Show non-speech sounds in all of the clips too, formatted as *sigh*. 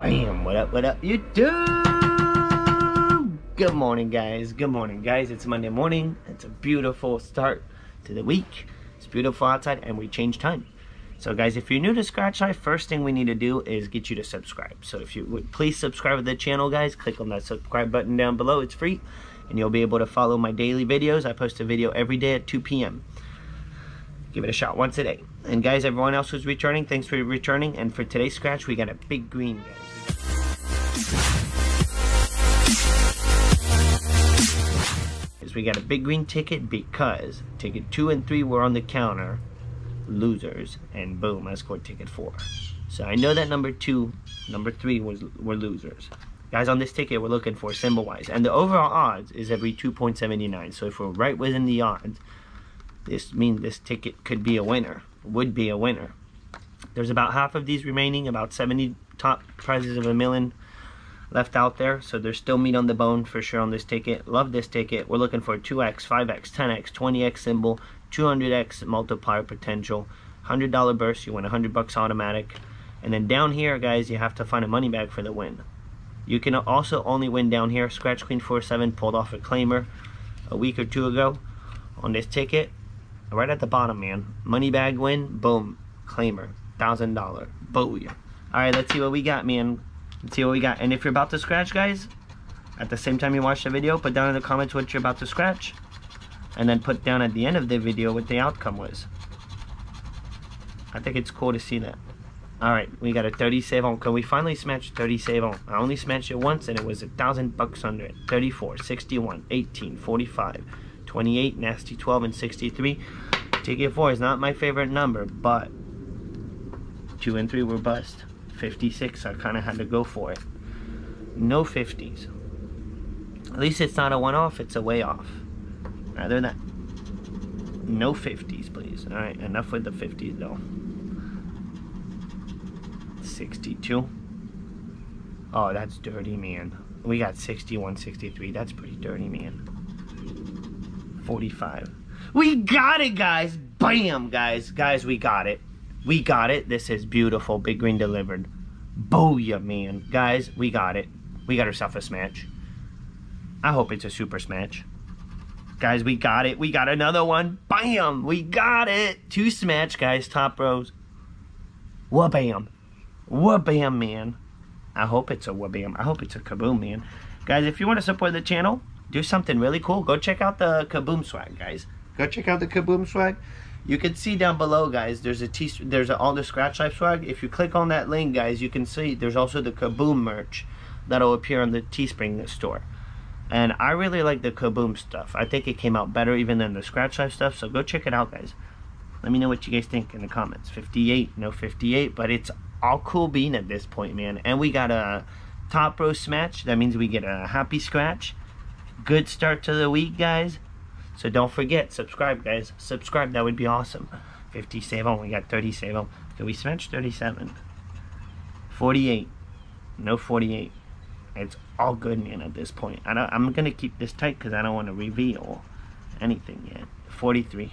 Bam! What up, what up, YouTube? Good morning, guys. Good morning, guys. It's Monday morning. It's a beautiful start to the week. It's beautiful outside, and we changed time. So, guys, if you're new to Scratch Life, first thing we need to do is get you to subscribe. So, if you please subscribe to the channel, guys, click on that subscribe button down below. It's free, and you'll be able to follow my daily videos. I post a video every day at 2 p.m. Give it a shot once a day. And guys, everyone else who's returning, thanks for returning. And for today's scratch, we got a big green, guys. We got a big green ticket because ticket two and three were on the counter, losers, and boom, I scored ticket four. So I know that number two, number three was were losers. Guys, on this ticket, we're looking for symbol-wise. And the overall odds is every 2.79. So if we're right within the odds, this means this ticket could be a winner, would be a winner. There's about half of these remaining, about 70 top prizes of a million left out there. So there's still meat on the bone for sure on this ticket. Love this ticket. We're looking for 2x, 5x, 10x, 20x symbol, 200x multiplier potential, $100 burst, you win 100 bucks automatic. And then down here, guys, you have to find a money bag for the win. You can also only win down here. Scratch Queen 47 pulled off a claimer a week or two ago on this ticket right at the bottom, man. Money bag win, boom, claimer, thousand dollar, booyah. All right, let's see what we got, man. Let's see what we got. And if you're about to scratch, guys, at the same time you watch the video, put down in the comments what you're about to scratch, and then put down at the end of the video what the outcome was. I think it's cool to see that. All right, we got a 30 save on. Can we finally smash 30 save on? I only smashed it once, and it was a thousand bucks under it. 34, 61, 18, 45. 28, nasty 12, and 63. Ticket 4 is not my favorite number, but 2 and 3 were bust. 56, I kind of had to go for it. No 50s. At least it's not a one-off, it's a way off. Rather than no 50s, please. Alright, enough with the 50s, though. 62. Oh, that's dirty, man. We got 61, 63. That's pretty dirty, man. 45. We got it, guys. Bam, guys. Guys, we got it. We got it. This is beautiful. Big Green delivered. Booyah, man. Guys, we got it. We got ourselves a smash. I hope it's a super smash. Guys, we got it. We got another one. Bam! We got it. Two smash, guys. Top rows. Wha-bam. Wha-bam, man. I hope it's a wha-bam. I hope it's a kaboom, man. Guys, if you want to support the channel, do something really cool, go check out the Kaboom swag, guys. Go check out the Kaboom swag. You can see down below, guys. There's a t there's a, all the Scratch Life swag. If you click on that link, guys, you can see there's also the Kaboom merch that'll appear on the Teespring store. And I really like the Kaboom stuff. I think it came out better even than the Scratch Life stuff. So go check it out, guys. Let me know what you guys think in the comments. 58, no 58, but it's all cool bean at this point, man. And we got a top row smash. That means we get a happy scratch good start to the week, guys. So don't forget, subscribe, guys. Subscribe, that would be awesome. 50 save on, we got 30 save on. Did we smash 37? 48. No 48. It's all good, man, at this point. I I'm going to keep this tight because I don't want to reveal anything yet. 43.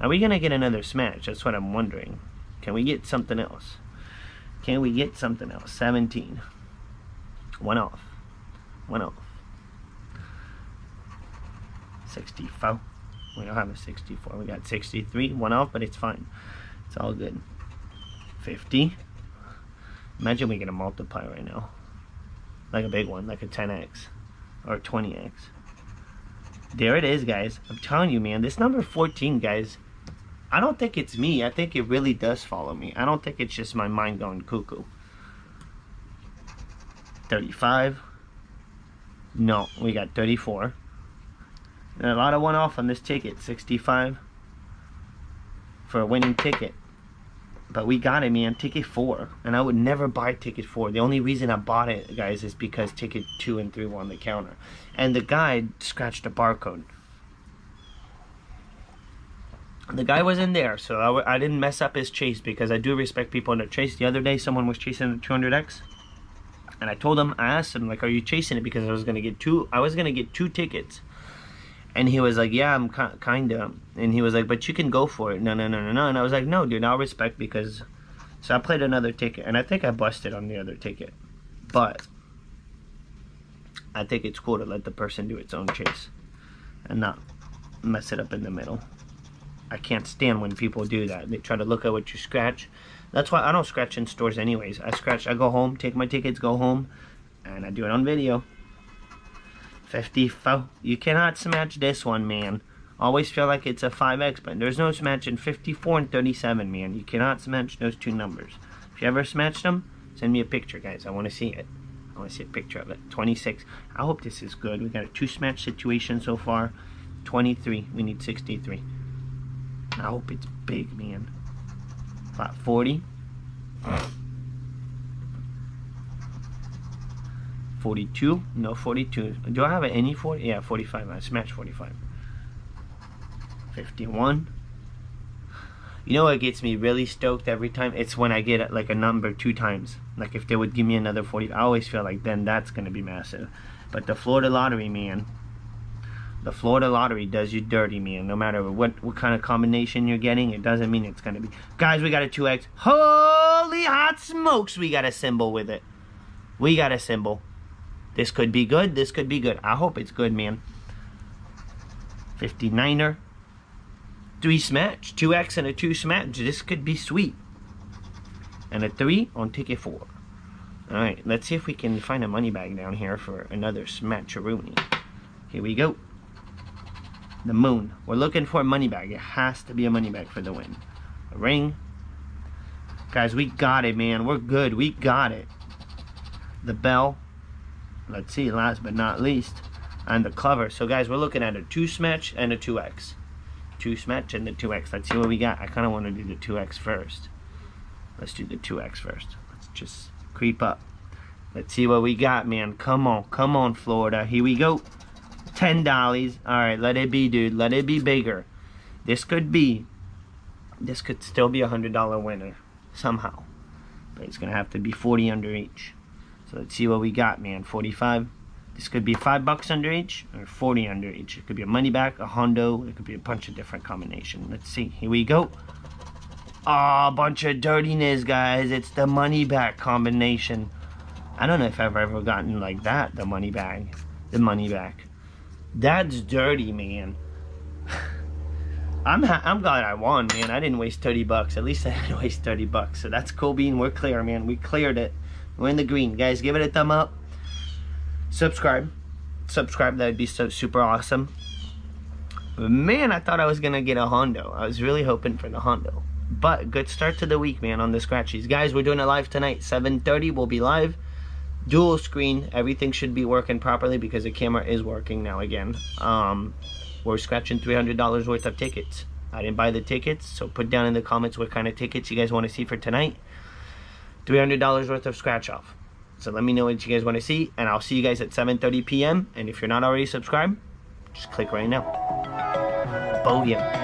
Are we going to get another smash? That's what I'm wondering. Can we get something else? Can we get something else? 17. One off. One off. 64. We don't have a 64. We got 63. One off, but it's fine. It's all good. 50. Imagine we get a multiply right now. Like a big one, like a 10x or 20x. There it is, guys. I'm telling you, man. This number 14, guys, I don't think it's me. I think it really does follow me. I don't think it's just my mind going cuckoo. 35. No, we got 34. And a lot of one off on this ticket, 65 for a winning ticket. But we got it, man. Ticket four. And I would never buy ticket four. The only reason I bought it, guys, is because ticket two and three were on the counter. And the guy scratched a barcode. The guy was in there, so I, I didn't mess up his chase because I do respect people in their chase. The other day, someone was chasing the 200X. And I told him, I asked him, like, are you chasing it? Because I was going to get two, I was going to get two tickets and he was like, yeah, I'm kind of. And he was like, but you can go for it. No, no, no, no, no. And I was like, no, dude, I'll respect because So I played another ticket, and I think I busted on the other ticket. But I think it's cool to let the person do its own chase and not mess it up in the middle. I can't stand when people do that. They try to look at what you scratch. That's why I don't scratch in stores anyways. I scratch, I go home, take my tickets, go home, and I do it on video. 54. You cannot smash this one, man. Always feel like it's a 5x, but there's no smash in 54 and 37, man. You cannot smash those two numbers. If you ever smashed them, send me a picture, guys. I want to see it. I want to see a picture of it. 26. I hope this is good. We got a two smash situation so far. 23. We need 63. I hope it's big, man. About 40. 42? No, 42. Do I have any 40? Yeah, 45. I smashed 45. 51. You know what gets me really stoked every time? It's when I get like a number two times. Like if they would give me another 40, I always feel like then that's to be massive. But the Florida Lottery, man, the Florida Lottery does you dirty, man. No matter what, what kind of combination you're getting, it doesn't mean it's going to be. Guys, we got a 2X. Holy hot smokes, we got a symbol with it. We got a symbol. This could be good. This could be good. I hope it's good, man. 59er. 3 smash. 2X and a 2 smash. This could be sweet. And a 3 on ticket 4. Alright, let's see if we can find a money bag down here for another smatcheroonie. Here we go. The moon. We're looking for a money bag. It has to be a money bag for the win. A ring. Guys, we got it, man. We're good. We got it. The bell let's see, last but not least, on the cover. So guys, we're looking at a 2-smatch and a 2X. 2-smatch and the 2X. Let's see what we got. I kind of want to do the 2X first. Let's do the 2X first. Let's just creep up. Let's see what we got, man. Come on. Come on, Florida. Here we go. 10 dollies. Alright, let it be, dude. Let it be bigger. This could be, this could still be a $100 winner. Somehow. But it's going to have to be 40 under each. So let's see what we got, man. 45. This could be 5 bucks under each or 40 under each. It could be a money back, a Hondo. It could be a bunch of different combination. Let's see. Here we go. Ah, oh, bunch of dirtiness, guys. It's the money back combination. I don't know if I've ever gotten like that, the money bag. The money back. That's dirty, man. *laughs* I'm I'm glad I won, man. I didn't waste 30 bucks. At least I didn't *laughs* waste 30 bucks. So that's cool being We're clear, man. We cleared it. We're in the green. Guys, give it a thumb up. Subscribe. Subscribe. That would be so super awesome. Man, I thought I was going to get a Hondo. I was really hoping for the Hondo. But good start to the week, man, on the scratchies. Guys, we're doing it live tonight. 7.30, we'll be live. Dual screen. Everything should be working properly because the camera is working now again. Um, we're scratching $300 worth of tickets. I didn't buy the tickets, so put down in the comments what kind of tickets you guys want to see for tonight. $300 worth of scratch off. So let me know what you guys want to see, and I'll see you guys at 7.30 p.m. And if you're not already subscribed, just click right now. Booyah.